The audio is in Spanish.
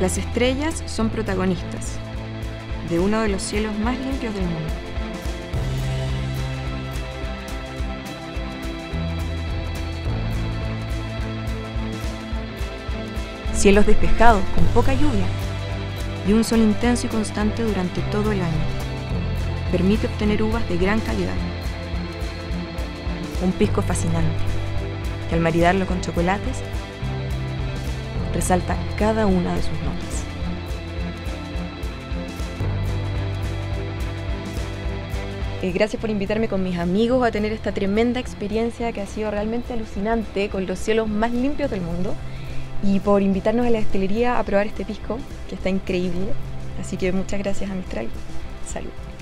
Las estrellas son protagonistas de uno de los cielos más limpios del mundo. Cielos despejados con poca lluvia y un sol intenso y constante durante todo el año. Permite obtener uvas de gran calidad. Un pisco fascinante, que al maridarlo con chocolates, resalta cada una de sus notas. Eh, gracias por invitarme con mis amigos a tener esta tremenda experiencia que ha sido realmente alucinante con los cielos más limpios del mundo y por invitarnos a la destilería a probar este pisco que está increíble. Así que muchas gracias a Mistral. Salud.